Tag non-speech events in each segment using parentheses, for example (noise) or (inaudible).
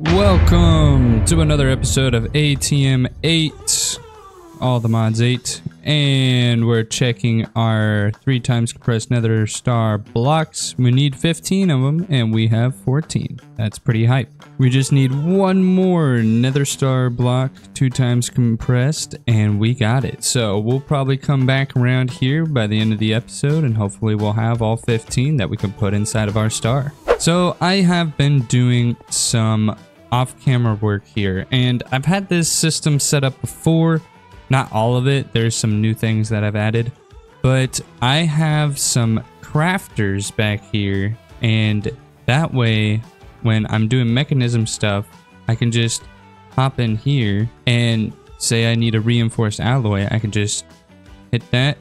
Welcome to another episode of ATM 8, all the mods 8, and we're checking our 3 times compressed nether star blocks. We need 15 of them, and we have 14. That's pretty hype. We just need one more nether star block, 2 times compressed, and we got it. So we'll probably come back around here by the end of the episode, and hopefully we'll have all 15 that we can put inside of our star. So I have been doing some off-camera work here and I've had this system set up before. Not all of it. There's some new things that I've added but I have some crafters back here and that way when I'm doing Mekanism stuff I can just hop in here and say I need a reinforced alloy. I can just hit that.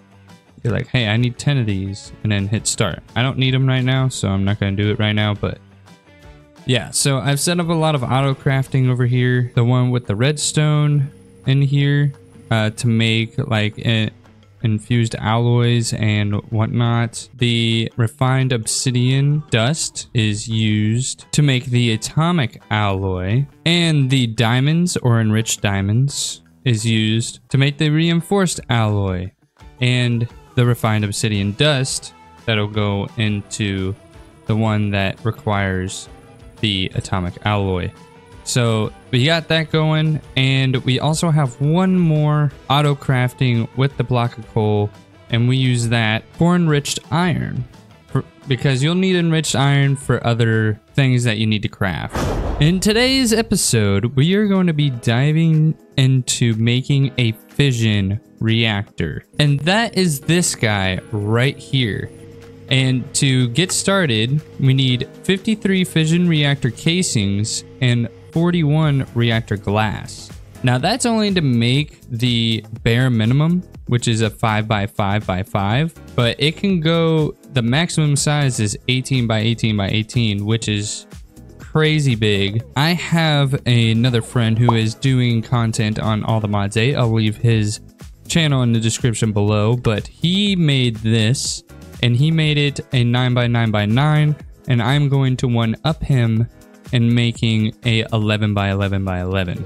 You're like hey I need 10 of these and then hit start. I don't need them right now so I'm not gonna do it right now but yeah, so I've set up a lot of auto crafting over here. The one with the redstone in here uh, to make like infused alloys and whatnot. The refined obsidian dust is used to make the atomic alloy. And the diamonds or enriched diamonds is used to make the reinforced alloy. And the refined obsidian dust that'll go into the one that requires the atomic alloy. So we got that going and we also have one more auto crafting with the block of coal and we use that for enriched iron for, because you'll need enriched iron for other things that you need to craft. In today's episode, we are going to be diving into making a fission reactor and that is this guy right here. And to get started, we need 53 fission reactor casings and 41 reactor glass. Now that's only to make the bare minimum, which is a 5 by 5 by 5, but it can go, the maximum size is 18 by 18 by 18, which is crazy big. I have another friend who is doing content on All the Mods 8. I'll leave his channel in the description below, but he made this and he made it a 9 by 9 by 9 and I'm going to one up him and making a 11 by 11 by 11.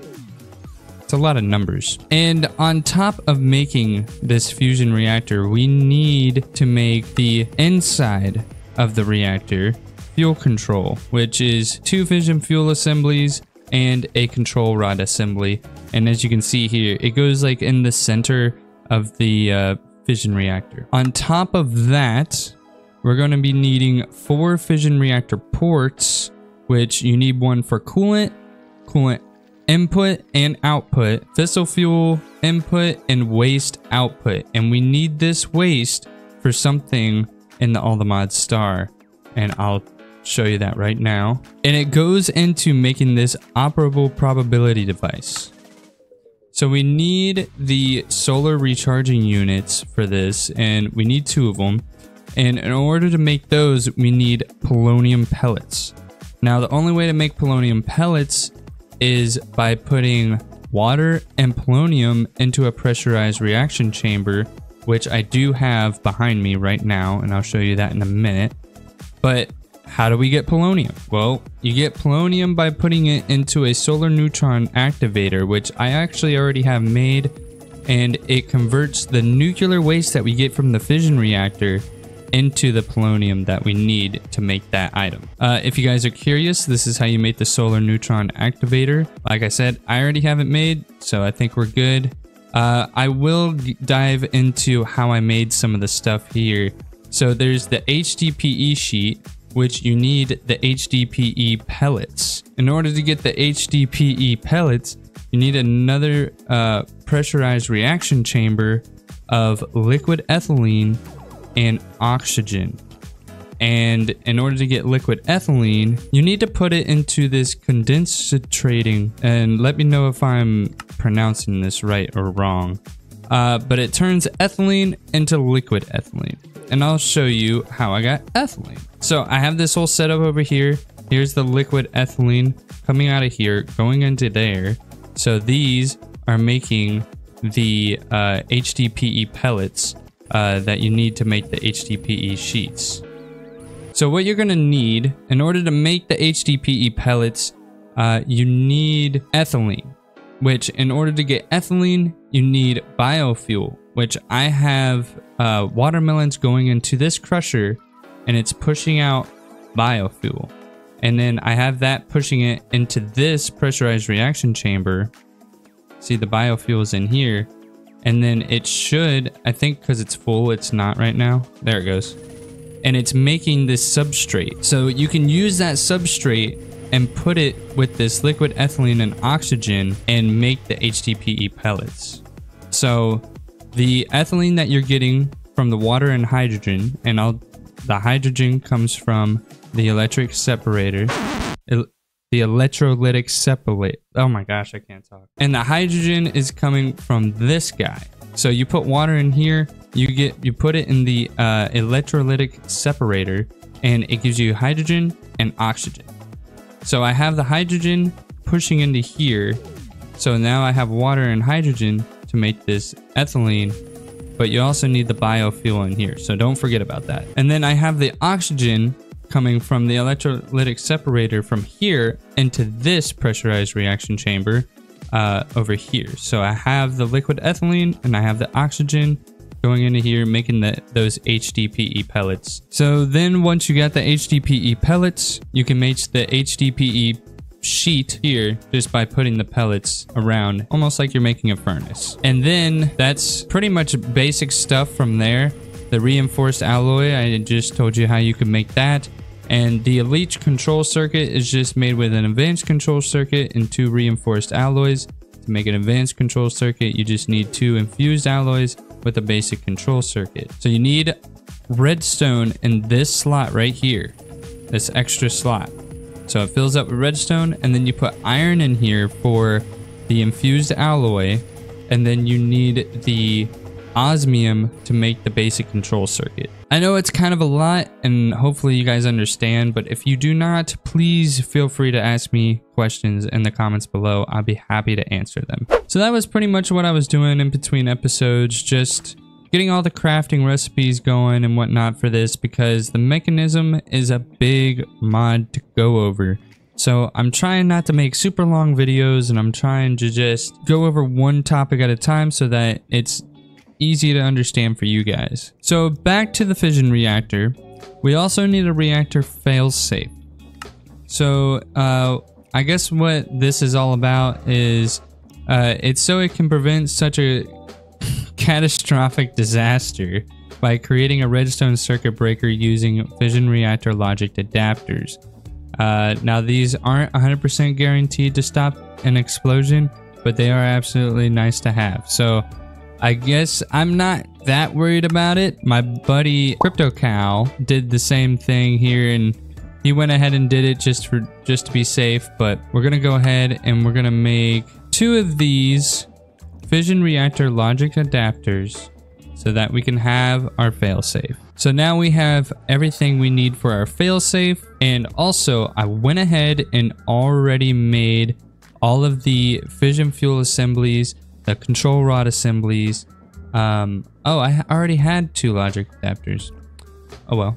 It's a lot of numbers. And on top of making this fusion reactor, we need to make the inside of the reactor fuel control, which is two fission fuel assemblies and a control rod assembly. And as you can see here, it goes like in the center of the uh, fission reactor. On top of that, we're going to be needing four fission reactor ports, which you need one for coolant, coolant input and output, fissile fuel input, and waste output. And we need this waste for something in the All the Mods star. And I'll show you that right now. And it goes into making this improbable probability device. So we need the solar recharging units for this, and we need two of them. And in order to make those, we need polonium pellets. Now, the only way to make polonium pellets is by putting water and polonium into a pressurized reaction chamber, which I do have behind me right now, and I'll show you that in a minute. But how do we get polonium? Well, you get polonium by putting it into a solar neutron activator, which I actually already have made, and it converts the nuclear waste that we get from the fission reactor into the polonium that we need to make that item. Uh, if you guys are curious, this is how you make the solar neutron activator. Like I said, I already have it made, so I think we're good. Uh, I will dive into how I made some of the stuff here. So there's the HDPE sheet, which you need the HDPE pellets. In order to get the HDPE pellets, you need another uh, pressurized reaction chamber of liquid ethylene and oxygen. And in order to get liquid ethylene, you need to put it into this condensating. And let me know if I'm pronouncing this right or wrong. Uh, but it turns ethylene into liquid ethylene. And I'll show you how I got ethylene. So I have this whole setup over here. Here's the liquid ethylene coming out of here, going into there. So these are making the uh, HDPE pellets uh, that you need to make the HDPE sheets. So what you're gonna need in order to make the HDPE pellets, uh, you need ethylene, which in order to get ethylene, you need biofuel, which I have uh, watermelons going into this crusher and it's pushing out biofuel. And then I have that pushing it into this pressurized reaction chamber. See the biofuel is in here. And then it should, I think because it's full, it's not right now. There it goes. And it's making this substrate. So you can use that substrate and put it with this liquid ethylene and oxygen and make the HDPE pellets. So the ethylene that you're getting from the water and hydrogen, and I'll, the hydrogen comes from the electric separator, el- the electrolytic separate. Oh my gosh, I can't talk. And the hydrogen is coming from this guy. So you put water in here, you get you put it in the uh, electrolytic separator, and it gives you hydrogen and oxygen. So I have the hydrogen pushing into here. So now I have water and hydrogen to make this ethylene, but you also need the biofuel in here. So don't forget about that. And then I have the oxygen coming from the electrolytic separator from here into this pressurized reaction chamber uh, over here. So I have the liquid ethylene and I have the oxygen going into here, making the, those HDPE pellets. So then once you got the HDPE pellets, you can make the HDPE sheet here just by putting the pellets around, almost like you're making a furnace. And then that's pretty much basic stuff from there. The reinforced alloy, I just told you how you could make that. And the Elite control circuit is just made with an advanced control circuit and two reinforced alloys. To make an advanced control circuit, you just need two infused alloys with a basic control circuit. So you need redstone in this slot right here, this extra slot. So it fills up with redstone and then you put iron in here for the infused alloy and then you need the osmium to make the basic control circuit. I know it's kind of a lot and hopefully you guys understand, but if you do not, please feel free to ask me questions in the comments below. I'll be happy to answer them. So that was pretty much what I was doing in between episodes, just getting all the crafting recipes going and whatnot for this because the Mekanism is a big mod to go over. So I'm trying not to make super long videos and I'm trying to just go over one topic at a time so that it's easy to understand for you guys. So back to the fission reactor, we also need a reactor fail-safe. So uh, I guess what this is all about is uh, it's so it can prevent such a catastrophic disaster by creating a redstone circuit breaker using fission reactor logic adapters. Uh, now these aren't 100% guaranteed to stop an explosion, but they are absolutely nice to have. So I guess I'm not that worried about it. My buddy KryptoCal did the same thing here and he went ahead and did it just for just to be safe, but we're gonna go ahead and we're gonna make two of these fission reactor logic adapters so that we can have our failsafe. So now we have everything we need for our failsafe and also I went ahead and already made all of the fission fuel assemblies the control rod assemblies. Um, oh, I already had two logic adapters. Oh well.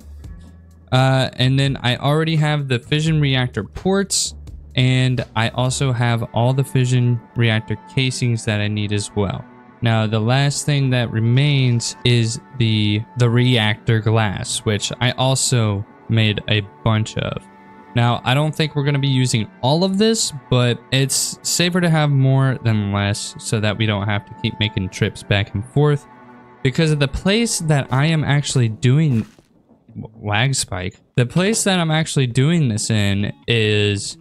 Uh, and then I already have the fission reactor ports and I also have all the fission reactor casings that I need as well. Now the last thing that remains is the the reactor glass, which I also made a bunch of. Now, I don't think we're going to be using all of this, but it's safer to have more than less so that we don't have to keep making trips back and forth. Because of the place that I am actually doing lag spike, the place that I'm actually doing this in is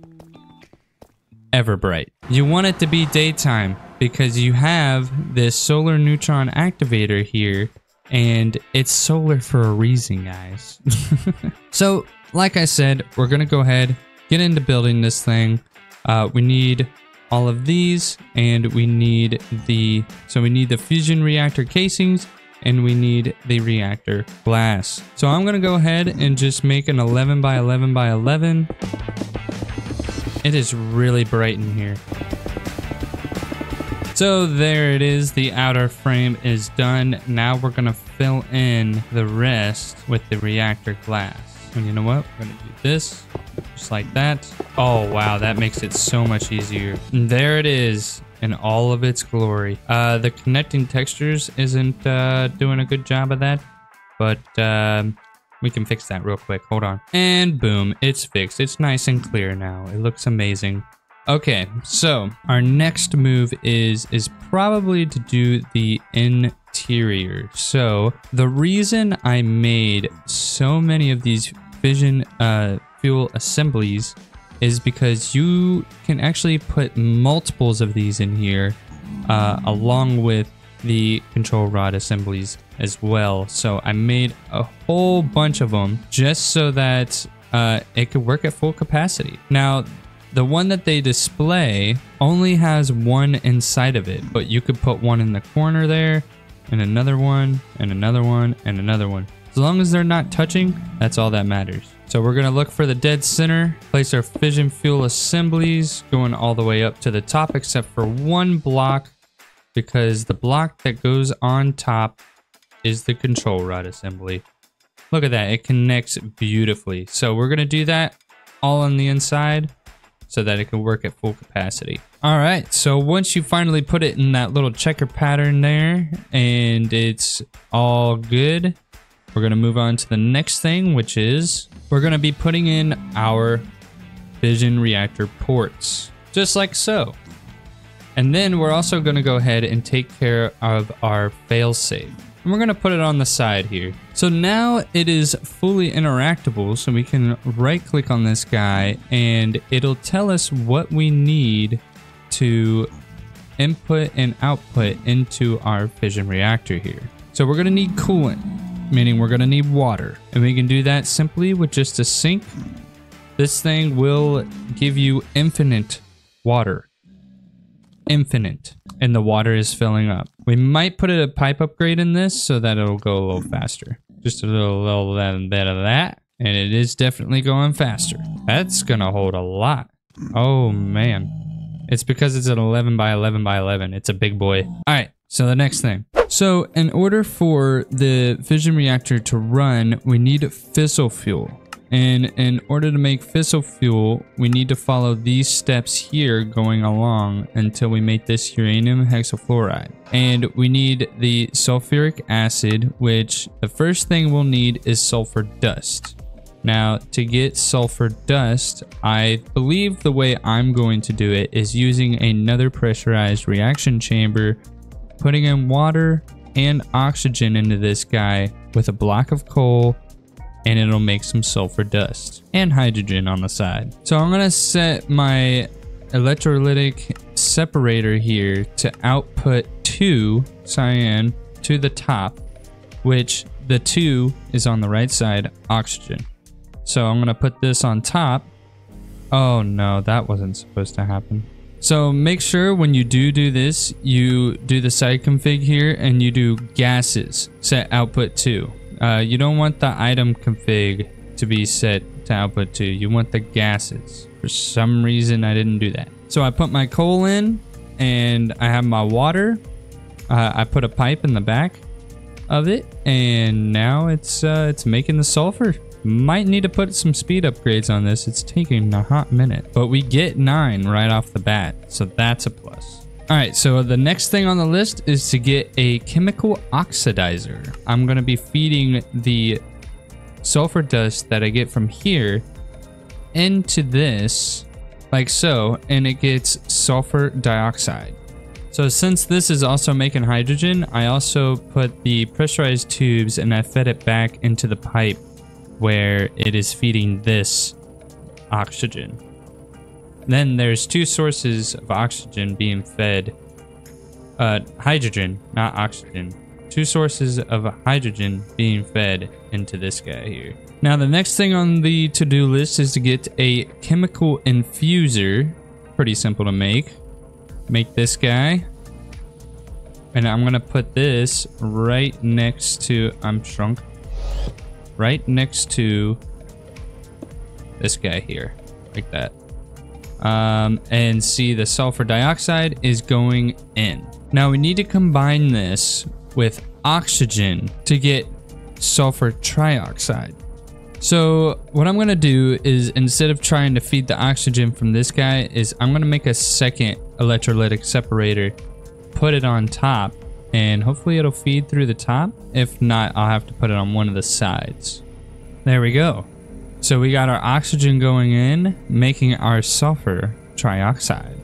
Everbright. You want it to be daytime because you have this solar neutron activator here and it's solar for a reason, guys. (laughs) so like I said, we're to go ahead, get into building this thing. Uh, we need all of these and we need the, so we need the fusion reactor casings and we need the reactor glass. So I'm to go ahead and just make an 11 by 11 by 11. It is really bright in here. So there it is, the outer frame is done. Now we're gonna fill in the rest with the reactor glass. And you know what? We're gonna do this. Just like that. Oh, wow. That makes it so much easier. And there it is in all of its glory. Uh, the connecting textures isn't uh, doing a good job of that, but um, we can fix that real quick. Hold on. And boom, it's fixed. It's nice and clear now. It looks amazing. Okay, so our next move is is probably to do the interior. So the reason I made so many of these fission uh, fuel assemblies is because you can actually put multiples of these in here uh, along with the control rod assemblies as well. So I made a whole bunch of them just so that uh, it could work at full capacity. Now, the one that they display only has one inside of it, but you could put one in the corner there, and another one, and another one, and another one. As long as they're not touching, that's all that matters. So we're gonna look for the dead center, place our fission fuel assemblies going all the way up to the top except for one block because the block that goes on top is the control rod assembly. Look at that, it connects beautifully. So we're gonna do that all on the inside so that it can work at full capacity. All right, so once you finally put it in that little checker pattern there and it's all good, we're gonna move on to the next thing, which is we're gonna be putting in our fission reactor ports, just like so. And then we're also gonna go ahead and take care of our failsafe. And we're gonna put it on the side here. So now it is fully interactable, so we can right click on this guy and it'll tell us what we need to input and output into our fission reactor here. So we're gonna need coolant, meaning we're gonna need water. And we can do that simply with just a sink. This thing will give you infinite water. Infinite. And the water is filling up. We might put a pipe upgrade in this so that it'll go a little faster. Just a little, little bit of that. And it is definitely going faster. That's gonna hold a lot. Oh man. It's because it's an 11 by 11 by 11. It's a big boy. All right, so the next thing. So in order for the fission reactor to run, we need fissile fuel. And in order to make fissile fuel, we need to follow these steps here going along until we make this uranium hexafluoride. And we need the sulfuric acid, which the first thing we'll need is sulfur dust. Now, to get sulfur dust, I believe the way I'm going to do it is using another pressurized reaction chamber, putting in water and oxygen into this guy with a block of coal and it'll make some sulfur dust and hydrogen on the side. So I'm gonna set my electrolytic separator here to output two cyan to the top, which the two is on the right side, oxygen. So I'm gonna put this on top. Oh no, that wasn't supposed to happen. So make sure when you do do this, you do the side config here and you do gases, set output 2. Uh, you don't want the item config to be set to output 2. You want the gases. For some reason, I didn't do that. So I put my coal in and I have my water. Uh, I put a pipe in the back of it and now it's uh, it's making the sulfur. Might need to put some speed upgrades on this. It's taking a hot minute, but we get nine right off the bat. So that's a plus. All right, so the next thing on the list is to get a chemical oxidizer. I'm gonna be feeding the sulfur dust that I get from here into this like so, and it gets sulfur dioxide. So since this is also making hydrogen, I also put the pressurized tubes and I fed it back into the pipe where it is feeding this oxygen. Then there's two sources of oxygen being fed. Uh, hydrogen, not oxygen. Two sources of hydrogen being fed into this guy here. Now the next thing on the to-do list is to get a chemical infuser. Pretty simple to make. Make this guy. And I'm gonna put this right next to, I'm shrunk, right next to this guy here, like that. Um, and see the sulfur dioxide is going in. Now we need to combine this with oxygen to get sulfur trioxide. So what I'm gonna do is instead of trying to feed the oxygen from this guy is I'm gonna make a second electrolytic separator, put it on top, and hopefully it'll feed through the top. If not, I'll have to put it on one of the sides. There we go. So we got our oxygen going in, making our sulfur trioxide.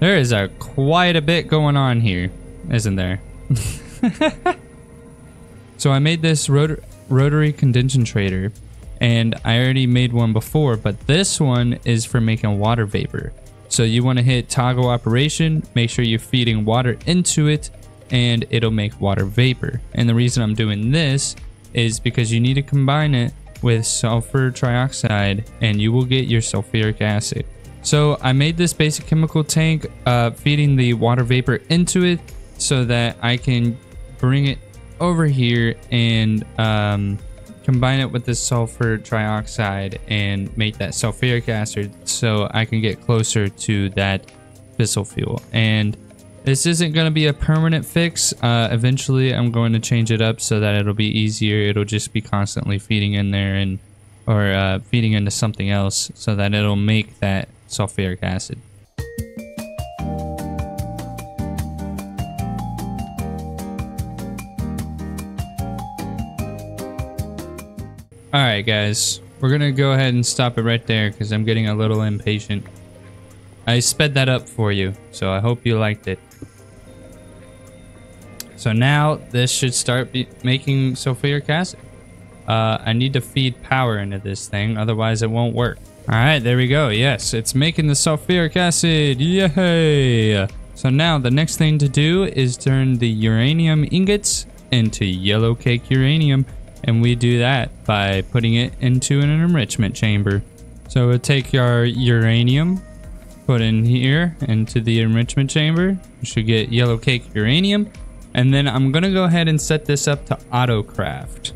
There is a quite a bit going on here, isn't there? (laughs) so I made this rot rotary condensator and I already made one before, but this one is for making water vapor. So you want to hit toggle operation, make sure you're feeding water into it and it'll make water vapor. And the reason I'm doing this is because you need to combine it with sulfur trioxide and you will get your sulfuric acid. So I made this basic chemical tank uh, feeding the water vapor into it so that I can bring it over here and um, combine it with the sulfur trioxide and make that sulfuric acid so I can get closer to that fissile fuel. And this isn't going to be a permanent fix. Uh, eventually, I'm going to change it up so that it'll be easier. It'll just be constantly feeding in there and or uh, feeding into something else so that it'll make that sulfuric acid. Alright guys, we're gonna go ahead and stop it right there because I'm getting a little impatient. I sped that up for you, so I hope you liked it. So now this should start making sulfuric acid. Uh, I need to feed power into this thing, otherwise it won't work. Alright, there we go. Yes, it's making the sulfuric acid. Yay! So now the next thing to do is turn the uranium ingots into yellow cake uranium and we do that by putting it into an enrichment chamber. So we'll take our uranium, put in here into the enrichment chamber. We should get yellow cake uranium. And then I'm to go ahead and set this up to auto craft.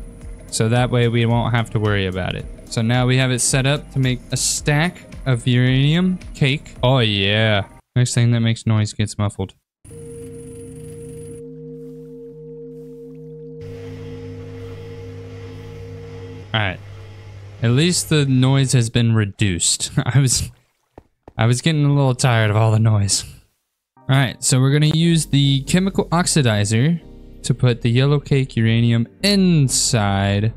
So that way we won't have to worry about it. So now we have it set up to make a stack of uranium cake. Oh yeah. Next thing that makes noise gets muffled. Alright. At least the noise has been reduced. (laughs) I was I was getting a little tired of all the noise. Alright, so we're gonna use the chemical oxidizer to put the yellow cake uranium inside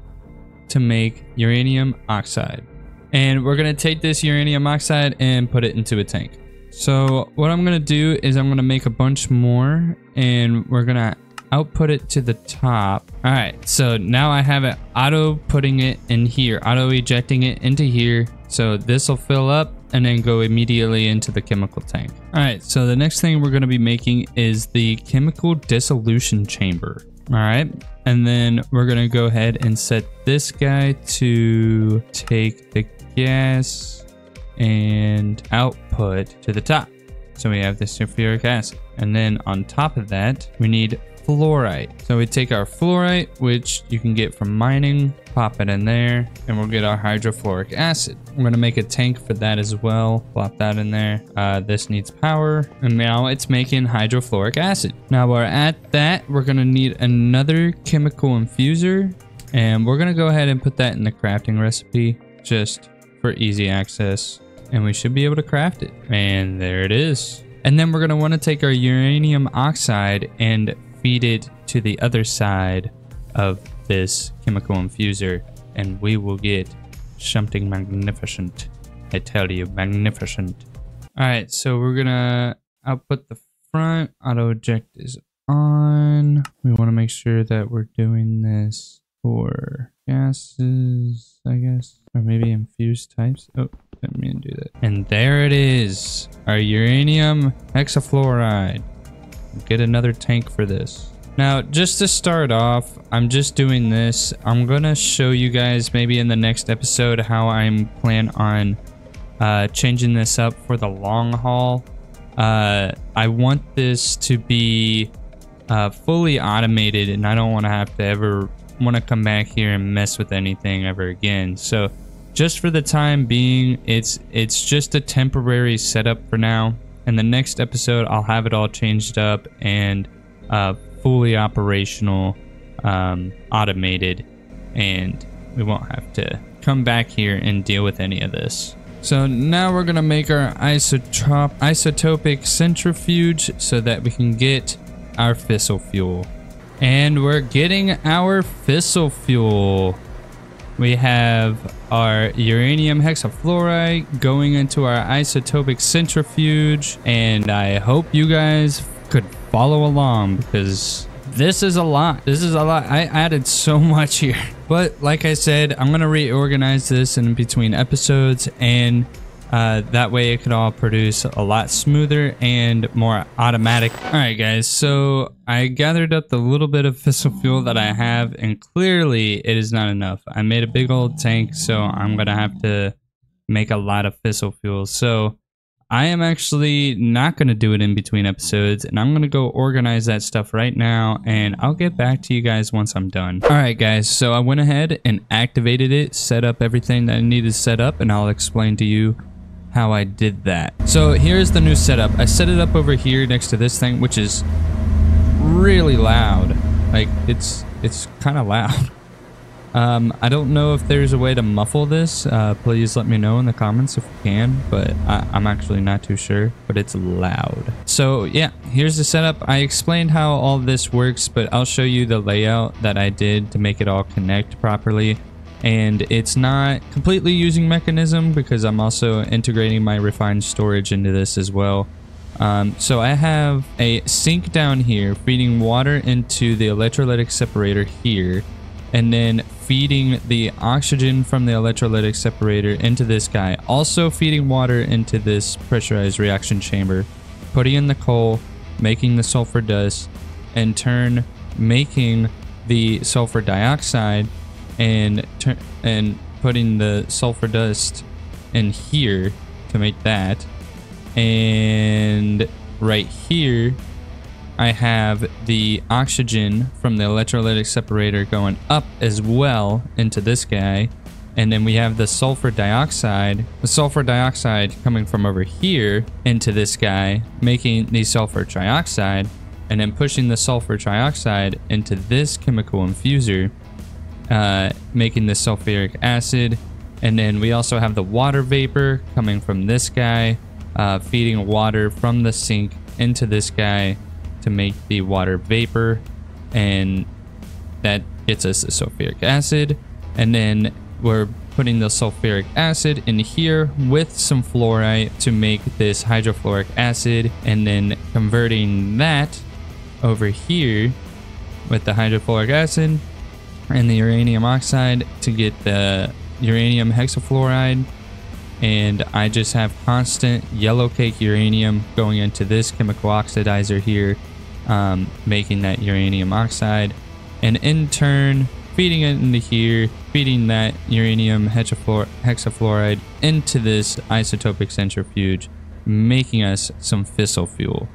to make uranium oxide. And we're gonna take this uranium oxide and put it into a tank. So what I'm gonna do is I'm gonna make a bunch more and we're gonna output it to the top. All right, so now I have it auto putting it in here, auto ejecting it into here. So this will fill up and then go immediately into the chemical tank. All right, so the next thing we're gonna be making is the chemical dissolution chamber. All right, and then we're gonna go ahead and set this guy to take the gas and output to the top. So we have the sulfuric acid. And then on top of that, we need fluorite. So we take our fluorite, which you can get from mining, pop it in there, and we'll get our hydrofluoric acid. We're gonna make a tank for that as well. Plop that in there. Uh, this needs power, and now it's making hydrofluoric acid. Now we're at that, we're gonna need another chemical infuser, and we're gonna go ahead and put that in the crafting recipe, just for easy access. And we should be able to craft it. And there it is. And then we're going to want to take our uranium oxide and feed it to the other side of this chemical infuser and we will get something magnificent. I tell you, magnificent. All right, so we're gonna output the front. Auto eject is on. We want to make sure that we're doing this for gases, I guess, or maybe infused types. Oh, didn't mean to do that. And there it is, our uranium hexafluoride. Get another tank for this. Now, just to start off, I'm just doing this. I'm going to show you guys maybe in the next episode how I'm plan on uh, changing this up for the long haul. Uh, I want this to be uh, fully automated and I don't want to have to ever want to come back here and mess with anything ever again. So just for the time being, it's it's just a temporary setup for now. In the next episode, I'll have it all changed up and uh, fully operational, um, automated, and we won't have to come back here and deal with any of this. So now we're gonna make our isotop isotopic centrifuge so that we can get our fissile fuel. And we're getting our fissile fuel. We have our uranium hexafluoride going into our isotopic centrifuge. And I hope you guys could follow along because this is a lot. This is a lot. I added so (laughs) much here. But like I said, I'm going to reorganize this in between episodes and uh, that way it could all produce a lot smoother and more automatic. All right, guys. So I gathered up the little bit of fissile fuel that I have and clearly it is not enough. I made a big old tank, so I'm going to have to make a lot of fissile fuel. So I am actually not going to do it in between episodes and I'm going to go organize that stuff right now and I'll get back to you guys once I'm done. Alright guys, so I went ahead and activated it, set up everything that I needed to set up and I'll explain to you how I did that. So here's the new setup. I set it up over here next to this thing, which is really loud. Like it's it's kind of loud. (laughs) Um, I don't know if there's a way to muffle this. Uh, please let me know in the comments if you can, but I, I'm actually not too sure, but it's loud. So yeah, here's the setup. I explained how all this works, but I'll show you the layout that I did to make it all connect properly and it's not completely using Mekanism because I'm also integrating my refined storage into this as well. Um, so I have a sink down here feeding water into the electrolytic separator here and then feeding the oxygen from the electrolytic separator into this guy also feeding water into this pressurized reaction chamber putting in the coal making the sulfur dust in turn making the sulfur dioxide and turn and putting the sulfur dust in here to make that. And right here, I have the oxygen from the electrolytic separator going up as well into this guy. And then we have the sulfur dioxide, the sulfur dioxide coming from over here into this guy, making the sulfur trioxide, and then pushing the sulfur trioxide into this chemical infuser uh, making the sulfuric acid. And then we also have the water vapor coming from this guy, uh, feeding water from the sink into this guy to make the water vapor. And that gets us the sulfuric acid. And then we're putting the sulfuric acid in here with some fluorite to make this hydrofluoric acid and then converting that over here with the hydrofluoric acid and the uranium oxide to get the uranium hexafluoride. And I just have constant yellow cake uranium going into this chemical oxidizer here um, making that uranium oxide. And in turn feeding it into here feeding that uranium hexafluoride into this isotopic centrifuge making us some fissile fuel.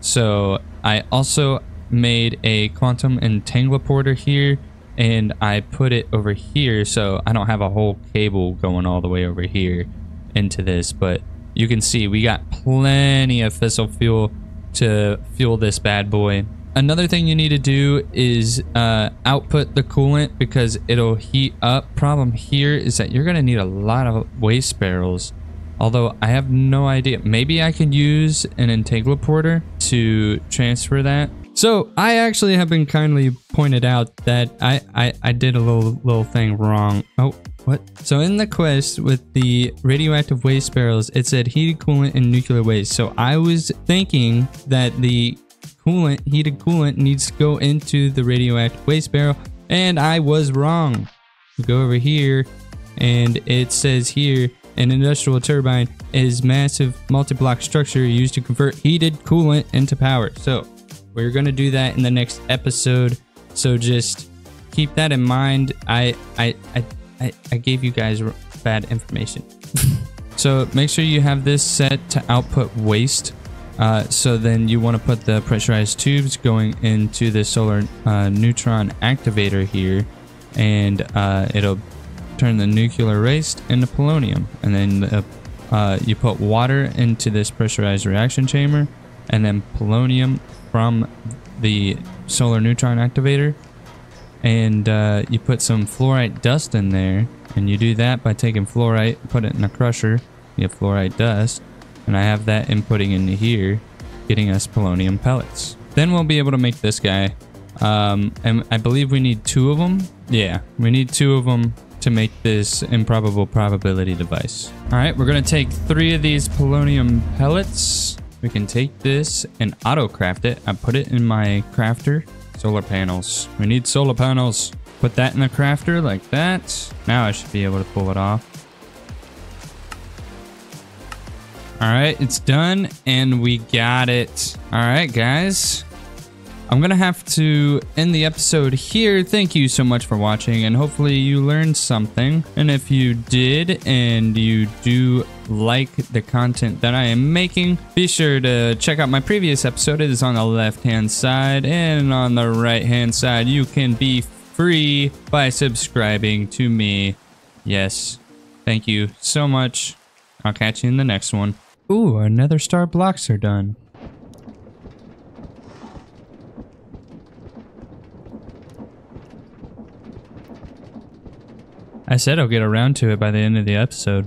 So I also made a quantum entangloporter here and I put it over here so I don't have a whole cable going all the way over here into this but you can see we got plenty of fissile fuel to fuel this bad boy. Another thing you need to do is uh, output the coolant because it'll heat up. Problem here is that you're gonna need a lot of waste barrels although I have no idea. Maybe I can use an entangloporter to transfer that so I actually have been kindly pointed out that I, I, I did a little little thing wrong. Oh, what? So in the quest with the radioactive waste barrels, it said heated coolant and nuclear waste. So I was thinking that the coolant, heated coolant needs to go into the radioactive waste barrel. And I was wrong. Go over here and it says here an industrial turbine is massive multi-block structure used to convert heated coolant into power. So we're going to do that in the next episode. So just keep that in mind. I I I, I gave you guys bad information. (laughs) so make sure you have this set to output waste. Uh, so then you want to put the pressurized tubes going into the solar uh, neutron activator here and uh, it'll turn the nuclear waste into polonium and then uh, you put water into this pressurized reaction chamber and then polonium from the solar neutron activator and uh, you put some fluorite dust in there. And you do that by taking fluorite, put it in a crusher, you have fluorite dust. And I have that inputting into here, getting us polonium pellets. Then we'll be able to make this guy. Um, and I believe we need two of them. Yeah, we need two of them to make this improbable probability device. All right, we're gonna take three of these polonium pellets. We can take this and auto craft it. I put it in my crafter. Solar panels. We need solar panels. Put that in the crafter like that. Now I should be able to pull it off. All right, it's done and we got it. All right, guys. I'm going to have to end the episode here. Thank you so much for watching and hopefully you learned something. And if you did and you do like the content that I am making, be sure to check out my previous episode. It is on the left hand side and on the right hand side. You can be free by subscribing to me. Yes. Thank you so much. I'll catch you in the next one. Ooh, our nether star blocks are done. I said I'll get around to it by the end of the episode.